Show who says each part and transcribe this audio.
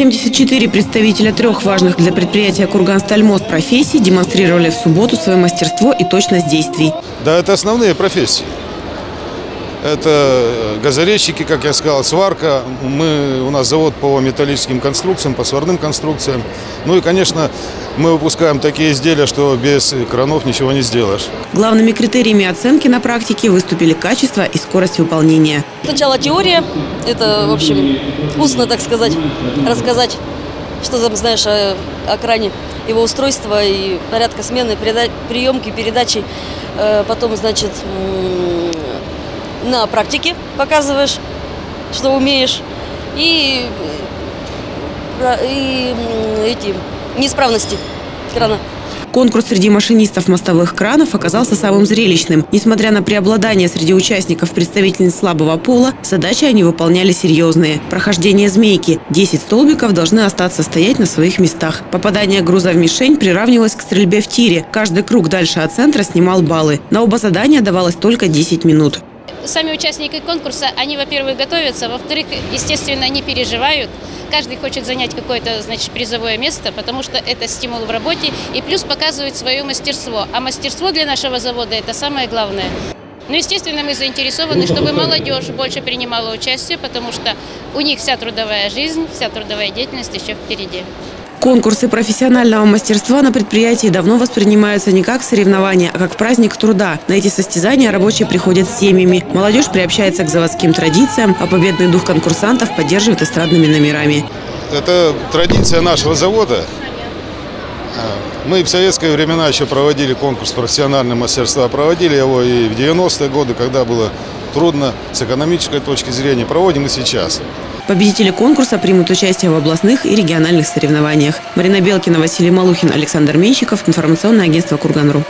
Speaker 1: 74 представителя трех важных для предприятия «Курганстальмост» профессий демонстрировали в субботу свое мастерство и точность действий.
Speaker 2: Да, это основные профессии. Это газорезчики, как я сказал, сварка. Мы, у нас завод по металлическим конструкциям, по сварным конструкциям. Ну и, конечно, мы выпускаем такие изделия, что без кранов ничего не сделаешь.
Speaker 1: Главными критериями оценки на практике выступили качество и скорость выполнения.
Speaker 3: Сначала теория, это, в общем, устно, так сказать, рассказать, что там знаешь о, о кране, его устройства и порядка смены, приемки, передачи. Э, Потом, значит, на практике показываешь, что умеешь. И, э, и эти неисправности крана.
Speaker 1: Конкурс среди машинистов мостовых кранов оказался самым зрелищным. Несмотря на преобладание среди участников представительниц слабого пола, задачи они выполняли серьезные. Прохождение змейки. 10 столбиков должны остаться стоять на своих местах. Попадание груза в мишень приравнивалось к стрельбе в тире. Каждый круг дальше от центра снимал баллы. На оба задания давалось только 10 минут.
Speaker 4: Сами участники конкурса, они, во-первых, готовятся, во-вторых, естественно, не переживают. Каждый хочет занять какое-то, значит, призовое место, потому что это стимул в работе и плюс показывает свое мастерство. А мастерство для нашего завода – это самое главное. Ну, естественно, мы заинтересованы, чтобы молодежь больше принимала участие, потому что у них вся трудовая жизнь, вся трудовая деятельность еще впереди.
Speaker 1: Конкурсы профессионального мастерства на предприятии давно воспринимаются не как соревнования, а как праздник труда. На эти состязания рабочие приходят с семьями. Молодежь приобщается к заводским традициям, а победный дух конкурсантов поддерживает эстрадными номерами.
Speaker 2: Это традиция нашего завода. Мы в советские времена еще проводили конкурс профессионального мастерства. Проводили его и в 90-е годы, когда было трудно с экономической точки зрения. Проводим и сейчас.
Speaker 1: Победители конкурса примут участие в областных и региональных соревнованиях. Марина Белкина, Василий Малухин, Александр Менщиков. Информационное агентство «Курган.ру».